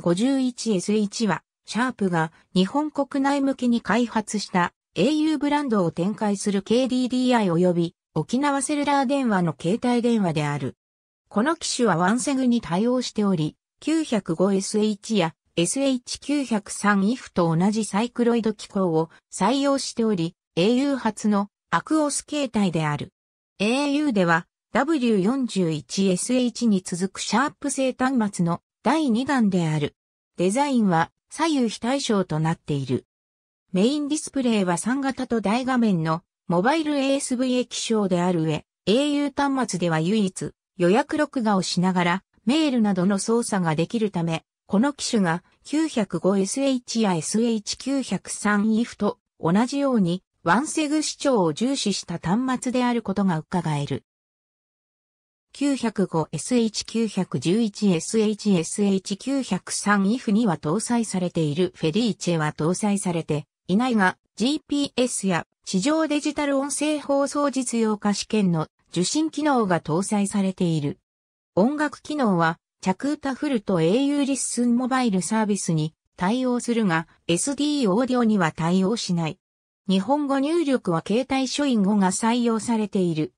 51S1 は、シャープが日本国内向けに開発した au ブランドを展開する KDDI 及び沖縄セルラー電話の携帯電話である。この機種はワンセグに対応しており、905SH や SH903IF と同じサイクロイド機構を採用しており、au 初のアクオス形態である。au では W41SH に続くシャープ製端末の第2弾である。デザインは左右非対称となっている。メインディスプレイは3型と大画面のモバイル ASV 液晶である上、au 端末では唯一予約録画をしながらメールなどの操作ができるため、この機種が 905SH や SH903IF と同じようにワンセグ視聴を重視した端末であることが伺える。905SH911SHSH903IF には搭載されているフェリーチェは搭載されていないが GPS や地上デジタル音声放送実用化試験の受信機能が搭載されている。音楽機能は着歌フルと au リッスンモバイルサービスに対応するが SD オーディオには対応しない。日本語入力は携帯書院語が採用されている。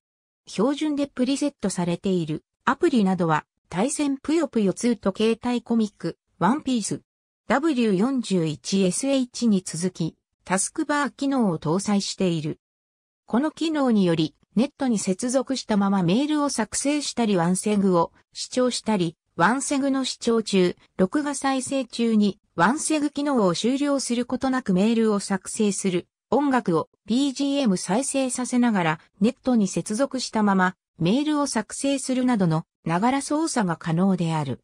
標準でプリセットされている。アプリなどは対戦ぷよぷよ2と携帯コミック、ワンピース、W41SH に続き、タスクバー機能を搭載している。この機能により、ネットに接続したままメールを作成したりワンセグを視聴したり、ワンセグの視聴中、録画再生中にワンセグ機能を終了することなくメールを作成する。音楽を BGM 再生させながらネットに接続したままメールを作成するなどのながら操作が可能である。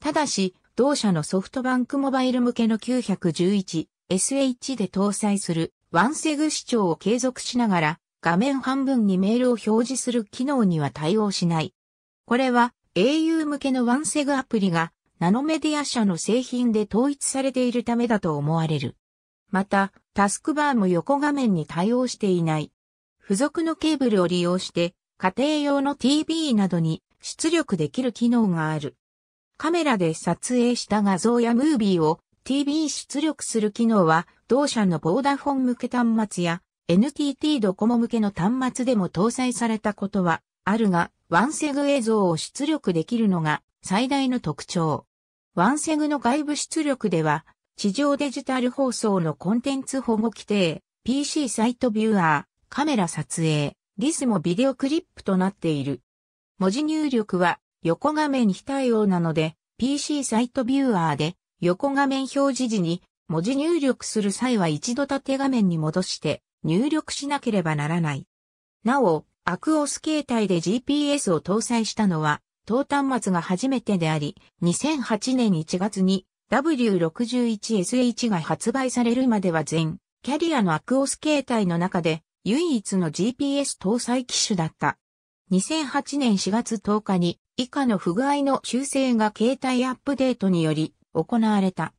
ただし、同社のソフトバンクモバイル向けの 911SH で搭載するワンセグ視聴を継続しながら画面半分にメールを表示する機能には対応しない。これは au 向けのワンセグアプリがナノメディア社の製品で統一されているためだと思われる。また、タスクバーも横画面に対応していない。付属のケーブルを利用して、家庭用の TV などに出力できる機能がある。カメラで撮影した画像やムービーを TV 出力する機能は、同社のボーダフォン向け端末や NTT ドコモ向けの端末でも搭載されたことはあるが、ワンセグ映像を出力できるのが最大の特徴。ワンセグの外部出力では地上デジタル放送のコンテンツ保護規定、PC サイトビューアー、カメラ撮影、リスもビデオクリップとなっている。文字入力は横画面非対応なので、PC サイトビューアーで横画面表示時に文字入力する際は一度縦画面に戻して入力しなければならない。なお、アクオス携帯で GPS を搭載したのは、当端末が初めてであり、2008年1月に W61SH が発売されるまでは全キャリアのアクオス形態の中で唯一の GPS 搭載機種だった。2008年4月10日に以下の不具合の修正が携帯アップデートにより行われた。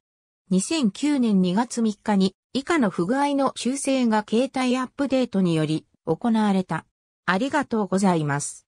2009年2月3日に以下の不具合の修正が携帯アップデートにより行われた。ありがとうございます。